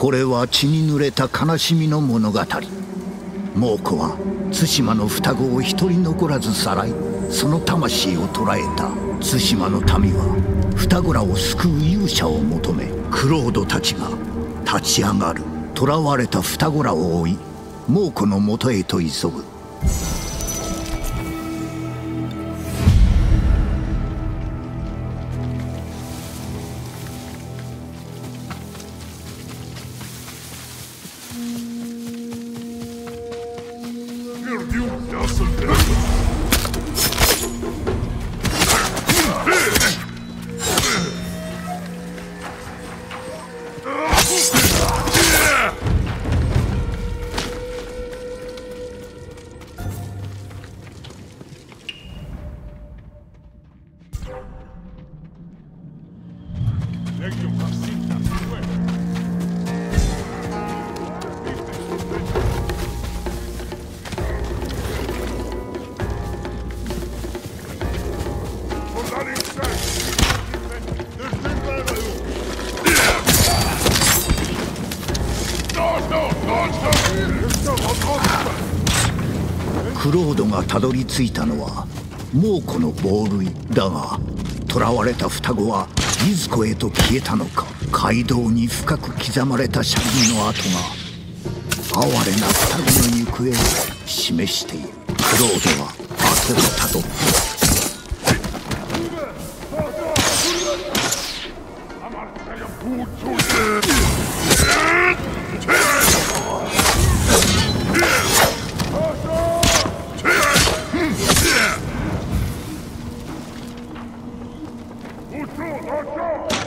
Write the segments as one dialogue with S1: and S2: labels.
S1: これは血に濡れた悲しみの物語。猛虎は対馬の双子を一人残らずさらいその魂を捕らえた。対馬の民は双子らを救う勇者を求めクロードたちが立ち上がる。囚われた双子らを追い猛虎のもとへと急ぐ。クロードがたどり着いたのは猛虎の亡類だが囚われた双子はいずこへと消えたのか街道に深く刻まれたシャギの跡が哀れな二人の行方を示している。クロードは後をたどった。
S2: True, no joke!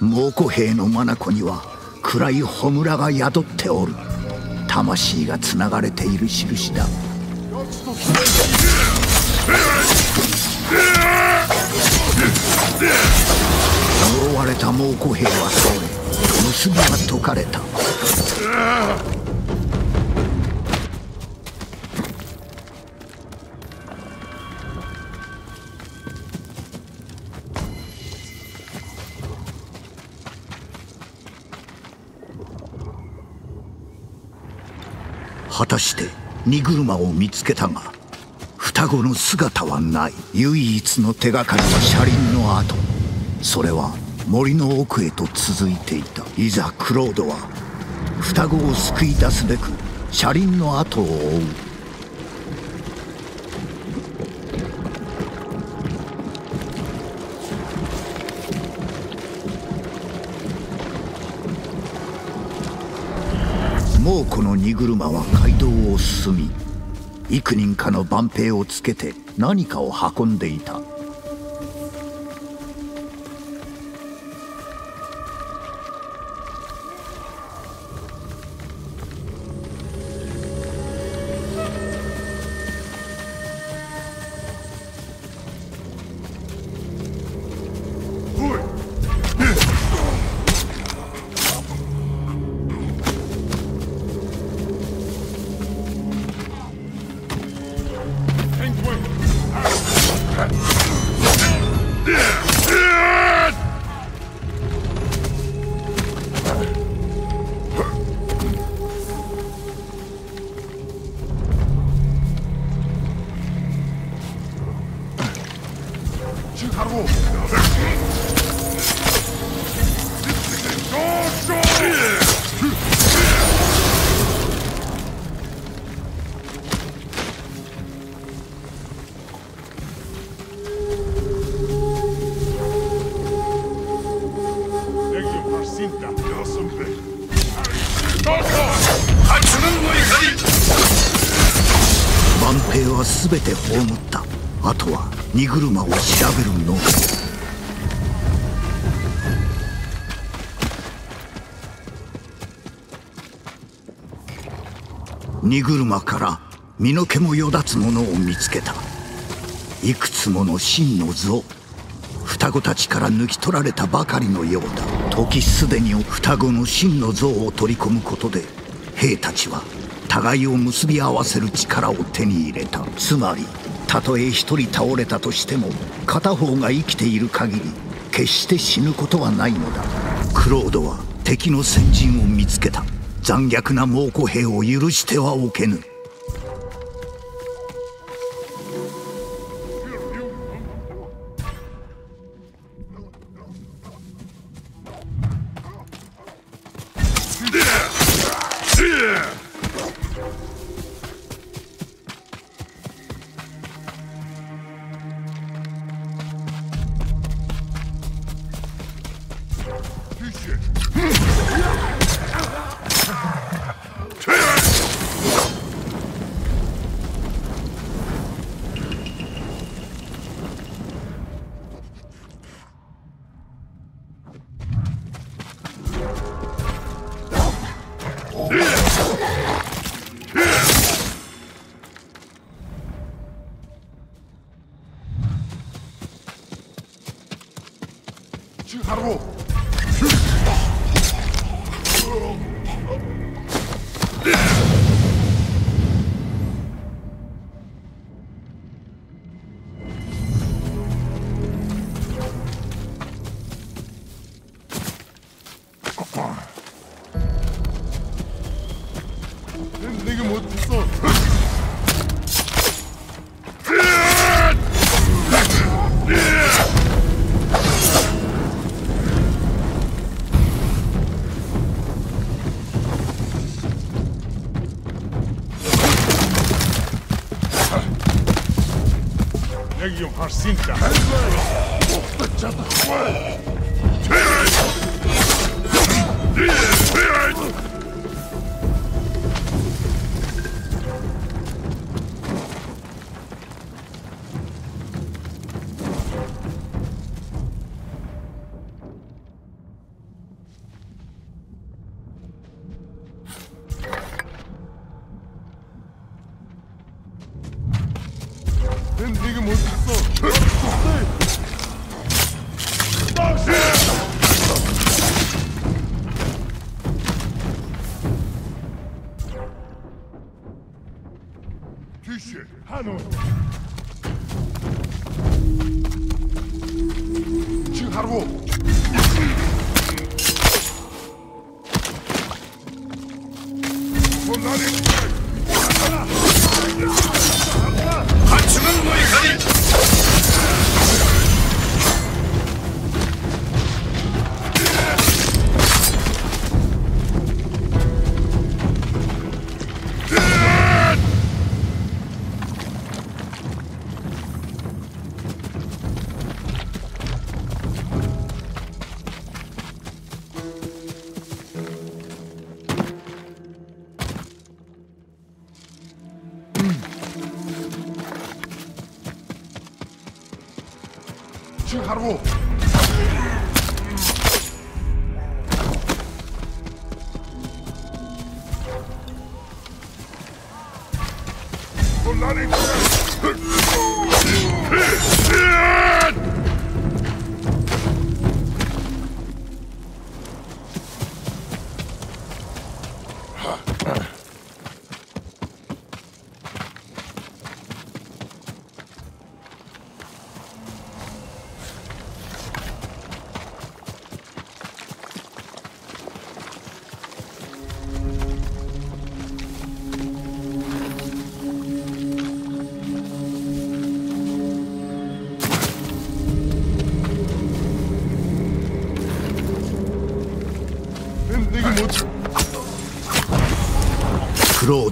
S1: 猛虎兵の眼には暗い炎が宿っておる。魂がつながれている印だ。呪われた猛虎兵は倒れ結びが解かれた。果たして荷車を見つけたが双子の姿はない。唯一の手がかりは車輪の跡。それは森の奥へと続いていた。いざクロードは双子を救い出すべく車輪の跡を追う。宝庫の荷車は街道を進み幾人かの番兵をつけて何かを運んでいた。全て葬った。あとは荷車を調べるの荷車から身の毛もよだつものを見つけた。いくつもの真の像双子たちから抜き取られたばかりのようだ。時すでに双子の真の像を取り込むことで兵たちは互いを結び合わせる力を手に入れた。つまりたとえ一人倒れたとしても片方が生きている限り決して死ぬことはないのだ。クロードは敵の先陣を見つけた。残虐な猛虎兵を許してはおけぬ。Shit. 你给我放进去！你给
S2: 我放进去！Bûcher, Hanon. Chiharo.
S1: クロー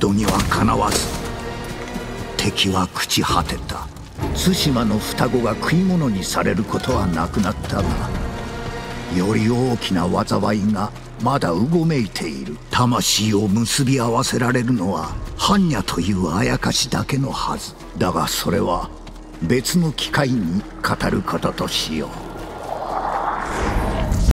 S1: ドにはかなわず敵は朽ち果てた。対馬の双子が食い物にされることはなくなったがより大きな災いがまだうごめいている。魂を結び合わせられるのは般若というあやかしだけのはず。だがそれは別の機会に語ることとしよう。